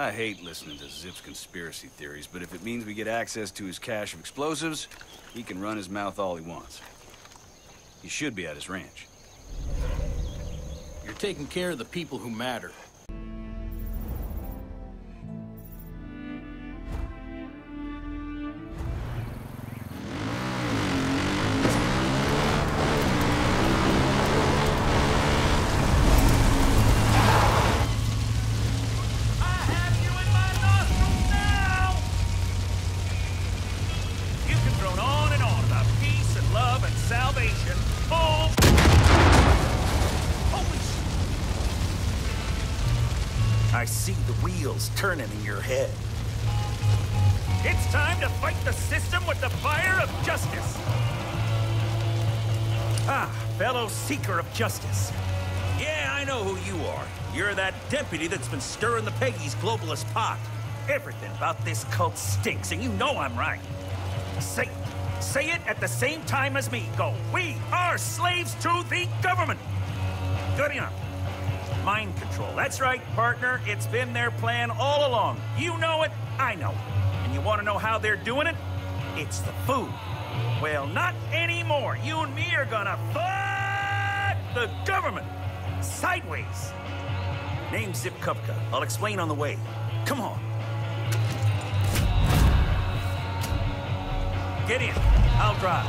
I hate listening to Zip's conspiracy theories, but if it means we get access to his cache of explosives, he can run his mouth all he wants. He should be at his ranch. You're taking care of the people who matter. Salvation. Sh... I see the wheels turning in your head. It's time to fight the system with the fire of justice. Ah, fellow seeker of justice. Yeah, I know who you are. You're that deputy that's been stirring the Peggy's globalist pot. Everything about this cult stinks, and you know I'm right. Say, say it at the same time as me. Go, we are slaves to the government. Good enough. Mind control. That's right, partner. It's been their plan all along. You know it, I know it. And you want to know how they're doing it? It's the food. Well, not anymore. You and me are gonna fuck the government. Sideways. Name Zip Kupka. I'll explain on the way. Come on. In. I'll drive.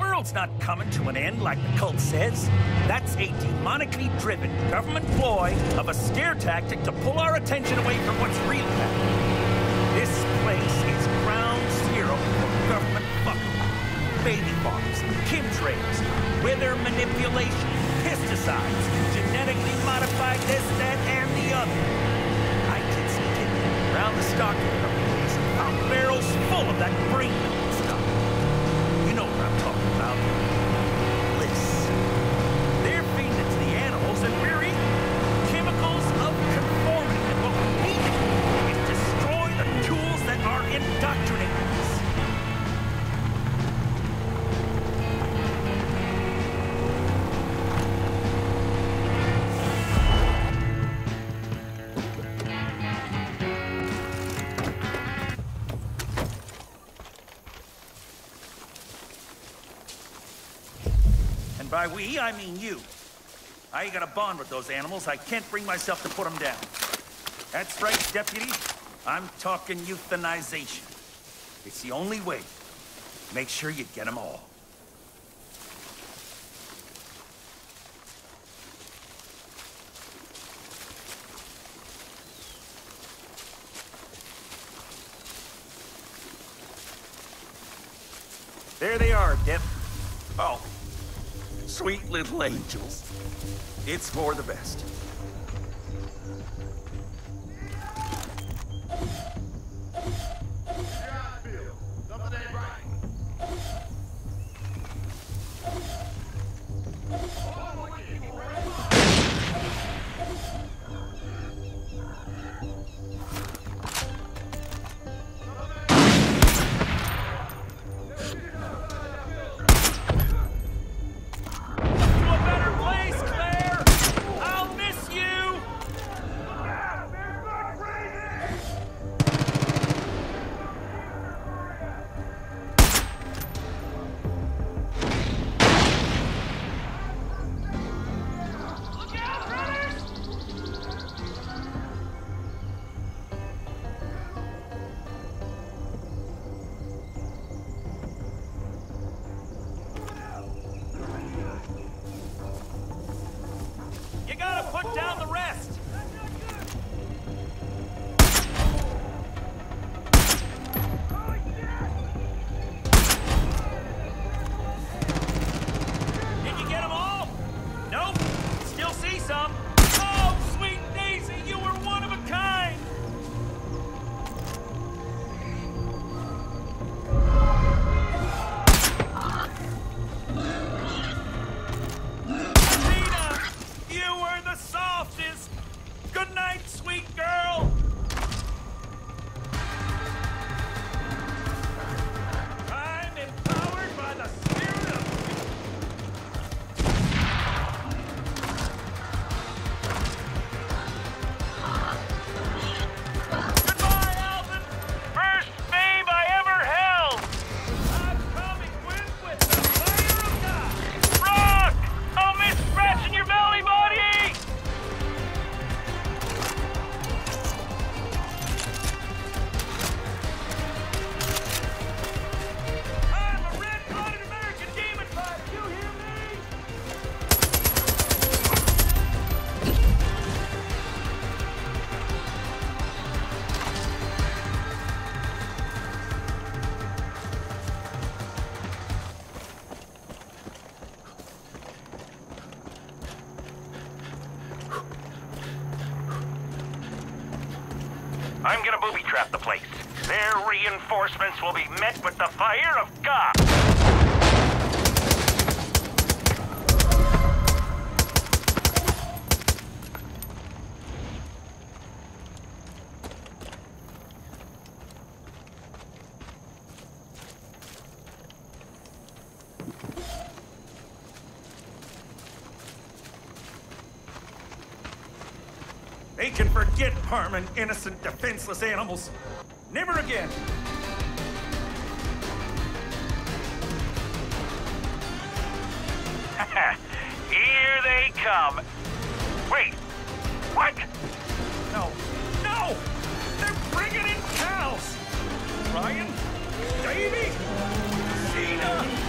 World's not coming to an end like the cult says. That's a demonically driven government ploy of a scare tactic to pull our attention away from what's really happening. This place is ground zero for government fuckery. Baby farms, chemtrails, weather manipulation, pesticides, modified this, that, and the other. I did some digging around the stock and found barrels full of that brain by we, I mean you. I got a bond with those animals. I can't bring myself to put them down. That's right, deputy. I'm talking euthanization. It's the only way. Make sure you get them all. There they are, Dip. Oh, sweet little angels. It's for the best. I'm gonna booby trap the place. Their reinforcements will be met with the fire of God. They can forget harming innocent, defenseless animals. Never again. Here they come. Wait, what? No, no! They're bringing in cows! Ryan? Davy? Cena?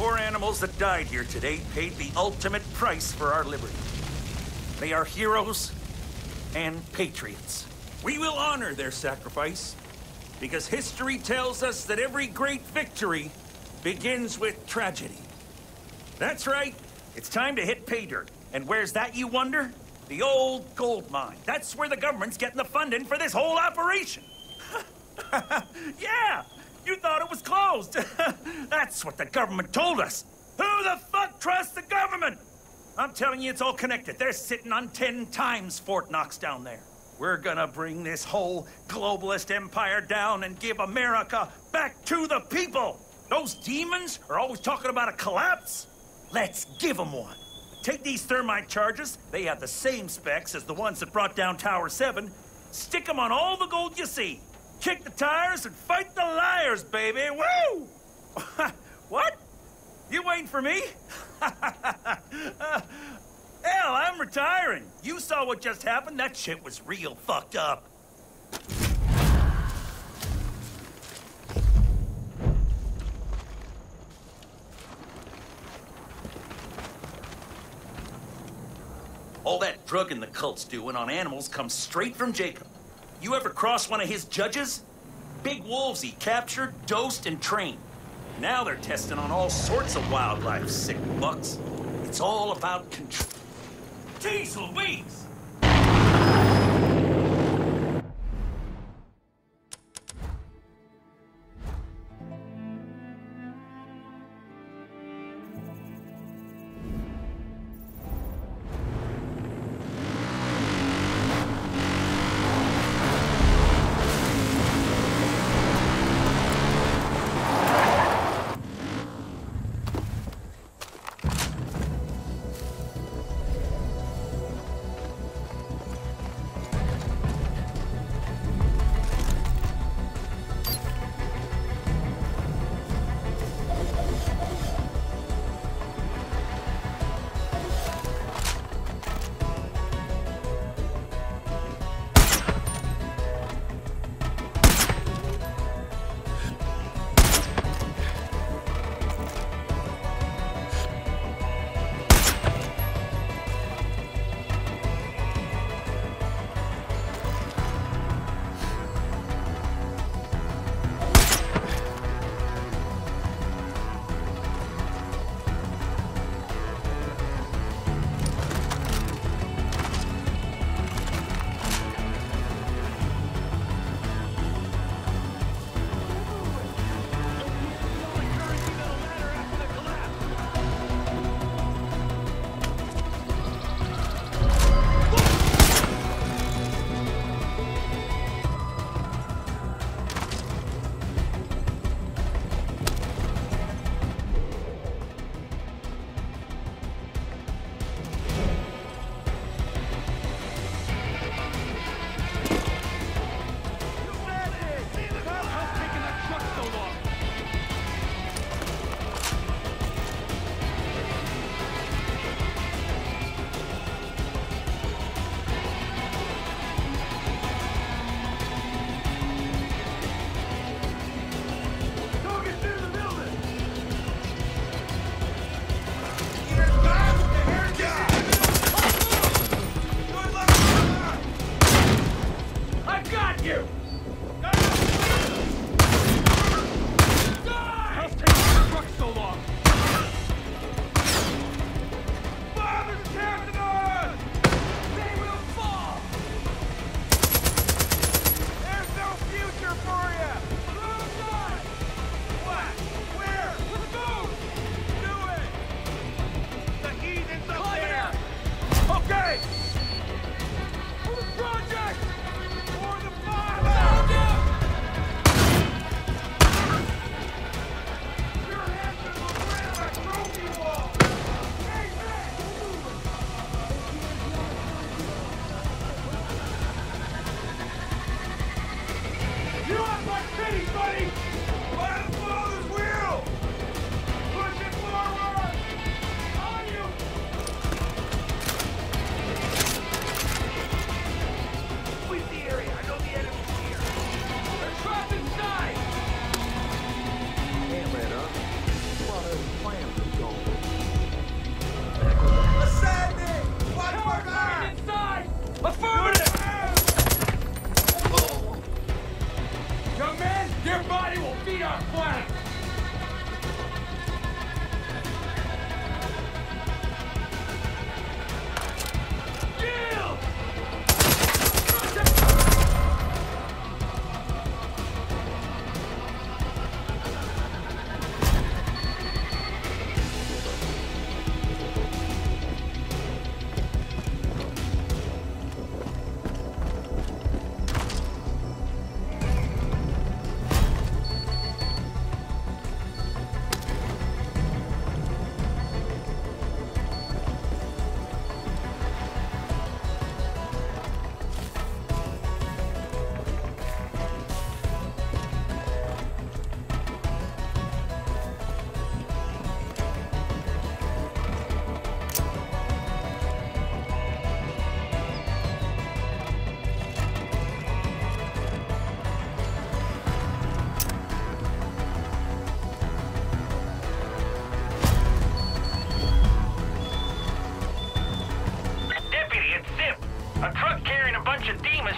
Poor animals that died here today paid the ultimate price for our liberty. They are heroes and patriots. We will honor their sacrifice because history tells us that every great victory begins with tragedy. That's right. It's time to hit pay dirt. And where's that, you wonder? The old gold mine. That's where the government's getting the funding for this whole operation. yeah! You thought it was closed. That's what the government told us. Who the fuck trusts the government? I'm telling you, it's all connected. They're sitting on ten times Fort Knox down there. We're gonna bring this whole globalist empire down and give America back to the people. Those demons are always talking about a collapse. Let's give them one. Take these thermite charges. They have the same specs as the ones that brought down Tower 7. Stick them on all the gold you see. Kick the tires and fight the liars, baby. Woo! what? You waiting for me? Hell, I'm retiring. You saw what just happened. That shit was real fucked up. All that drugging the cult's doing on animals comes straight from Jacob. You ever cross one of his judges? Big wolves he captured, dosed, and trained. Now they're testing on all sorts of wildlife, sick bucks. It's all about control. Jeez Louise!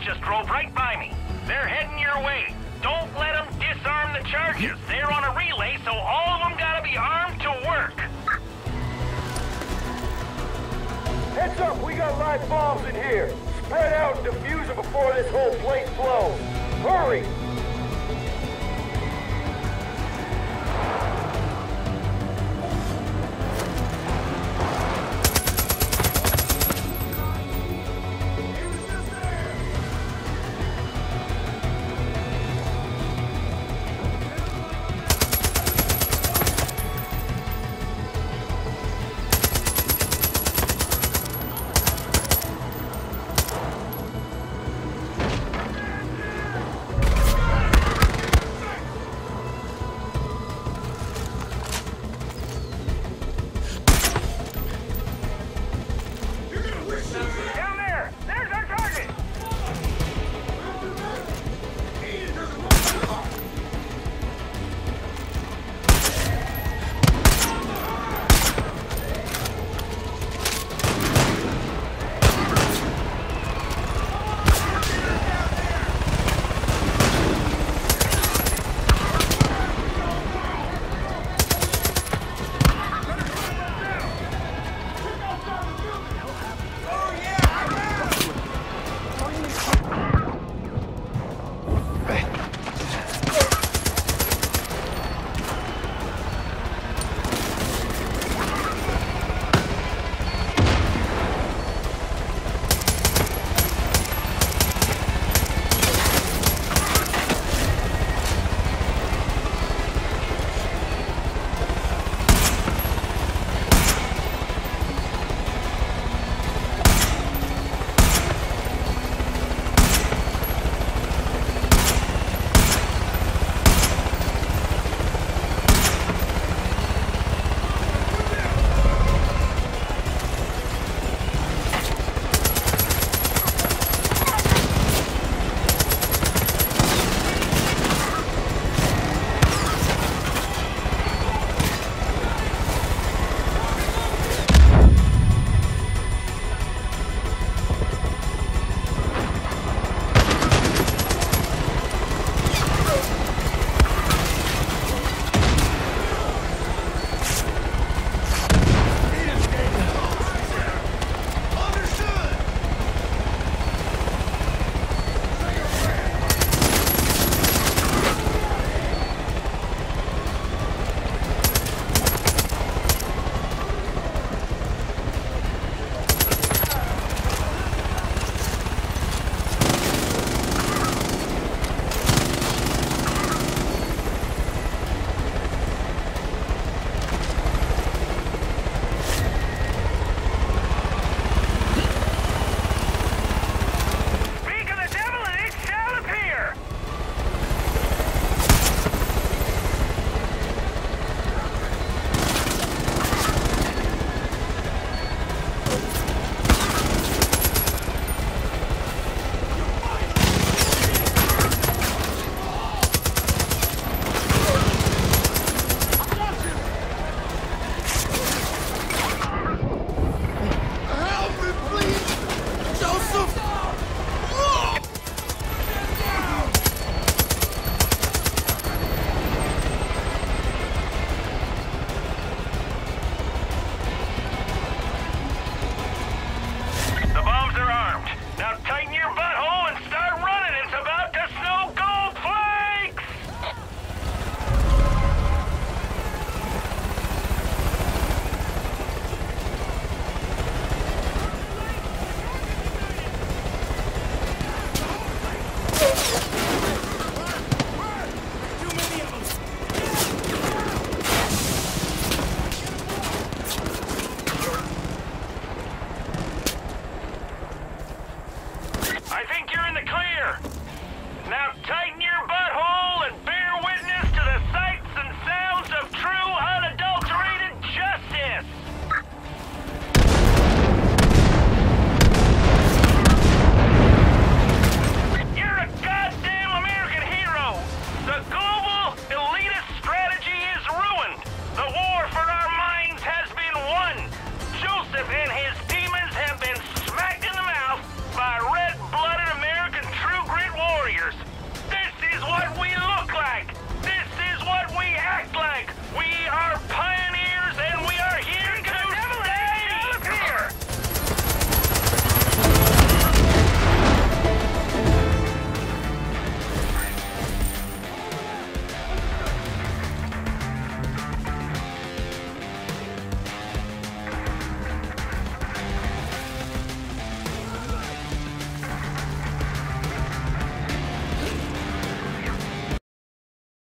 Just drove right by me. They're heading your way. Don't let them disarm the charges. They're on a relay, so all of them gotta be armed to work. Heads up, we got live bombs in here. Spread out and defuse them before this whole place blows. Hurry!